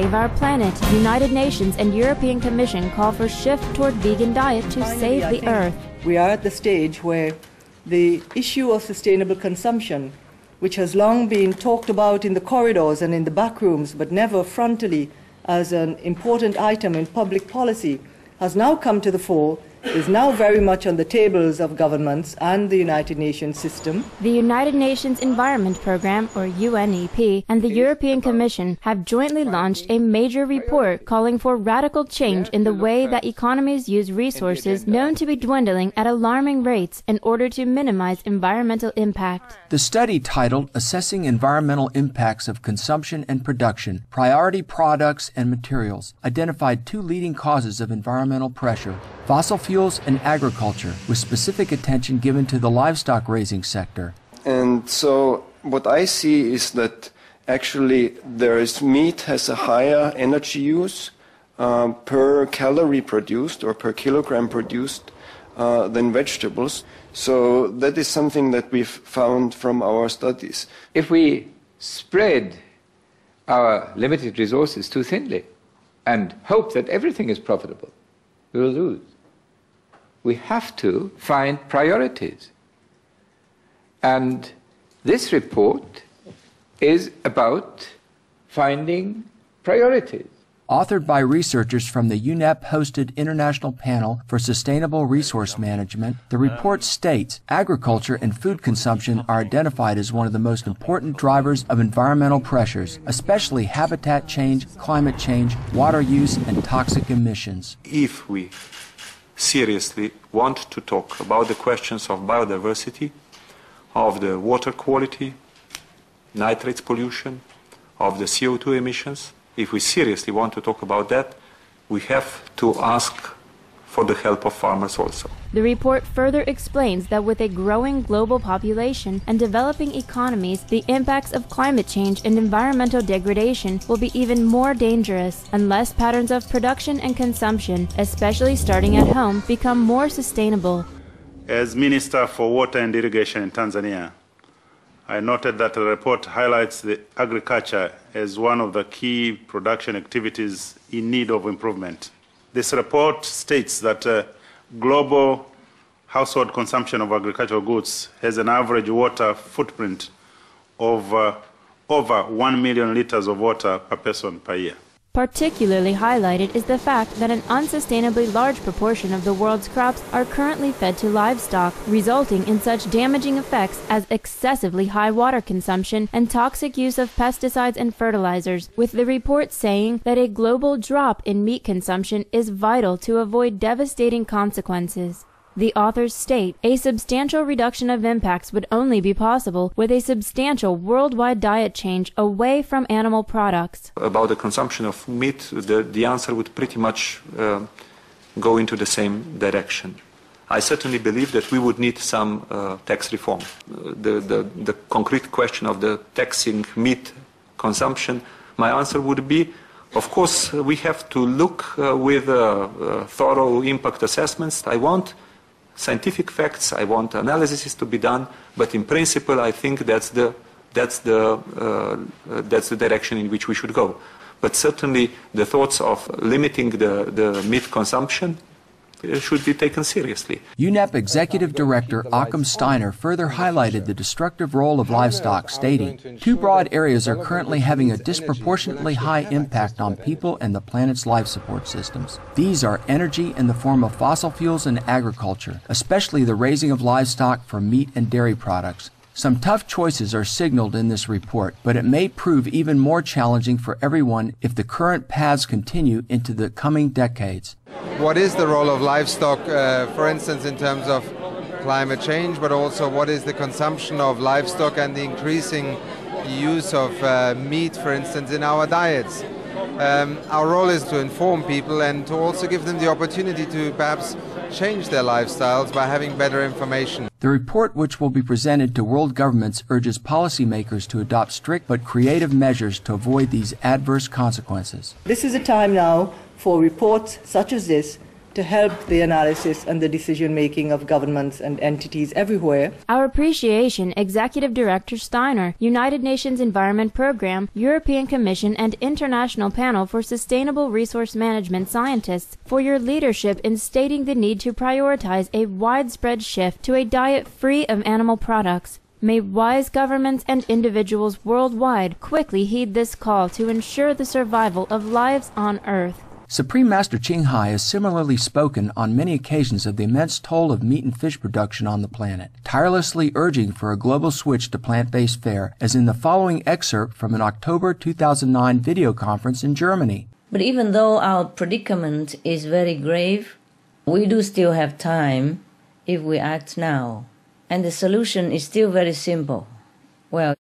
save our planet, United Nations and European Commission call for shift toward vegan diet to Finally, save the earth. We are at the stage where the issue of sustainable consumption, which has long been talked about in the corridors and in the back rooms, but never frontally as an important item in public policy, has now come to the fore, is now very much on the tables of governments and the United Nations system. The United Nations Environment Programme, or UNEP, and the European Commission have jointly launched a major report calling for radical change in the way that economies use resources known to be dwindling at alarming rates in order to minimize environmental impact. The study titled Assessing Environmental Impacts of Consumption and Production, Priority Products and Materials identified two leading causes of environmental pressure fossil fuels and agriculture, with specific attention given to the livestock raising sector. And so what I see is that actually there is meat has a higher energy use uh, per calorie produced or per kilogram produced uh, than vegetables. So that is something that we've found from our studies. If we spread our limited resources too thinly and hope that everything is profitable, we will lose. We have to find priorities. And this report is about finding priorities. Authored by researchers from the UNEP hosted International Panel for Sustainable Resource Management, the report states agriculture and food consumption are identified as one of the most important drivers of environmental pressures, especially habitat change, climate change, water use, and toxic emissions. If we seriously want to talk about the questions of biodiversity, of the water quality, nitrates pollution, of the CO2 emissions, if we seriously want to talk about that, we have to ask for the help of farmers also. The report further explains that with a growing global population and developing economies, the impacts of climate change and environmental degradation will be even more dangerous unless patterns of production and consumption, especially starting at home, become more sustainable. As Minister for Water and Irrigation in Tanzania, I noted that the report highlights the agriculture as one of the key production activities in need of improvement. This report states that uh, global household consumption of agricultural goods has an average water footprint of uh, over 1 million liters of water per person per year. Particularly highlighted is the fact that an unsustainably large proportion of the world's crops are currently fed to livestock, resulting in such damaging effects as excessively high water consumption and toxic use of pesticides and fertilizers, with the report saying that a global drop in meat consumption is vital to avoid devastating consequences. The authors state a substantial reduction of impacts would only be possible with a substantial worldwide diet change away from animal products. About the consumption of meat, the, the answer would pretty much uh, go into the same direction. I certainly believe that we would need some uh, tax reform. The, the, the concrete question of the taxing meat consumption, my answer would be of course, we have to look uh, with uh, thorough impact assessments. I want scientific facts. I want analysis to be done, but in principle, I think that's the that's the uh, that's the direction in which we should go. But certainly, the thoughts of limiting the, the meat consumption Uh, should be taken seriously. UNEP Executive Director Achim Steiner further highlighted the destructive role of livestock, stating, Two broad areas are currently having a disproportionately high impact on people and the planet's life support systems. These are energy in the form of fossil fuels and agriculture, especially the raising of livestock for meat and dairy products. Some tough choices are signaled in this report, but it may prove even more challenging for everyone if the current paths continue into the coming decades. What is the role of livestock, uh, for instance, in terms of climate change, but also what is the consumption of livestock and the increasing use of uh, meat, for instance, in our diets? Um, our role is to inform people and to also give them the opportunity to perhaps change their lifestyles by having better information. The report, which will be presented to world governments, urges policymakers to adopt strict but creative measures to avoid these adverse consequences. This is a time now for reports such as this to help the analysis and the decision making of governments and entities everywhere. Our appreciation, Executive Director Steiner, United Nations Environment Program, European Commission, and International Panel for Sustainable Resource Management scientists for your leadership in stating the need to prioritize a widespread shift to a diet free of animal products. May wise governments and individuals worldwide quickly heed this call to ensure the survival of lives on Earth. Supreme Master Ching Hai has similarly spoken on many occasions of the immense toll of meat and fish production on the planet, tirelessly urging for a global switch to plant-based fare, as in the following excerpt from an October 2009 video conference in Germany. But even though our predicament is very grave, we do still have time if we act now. And the solution is still very simple. Well,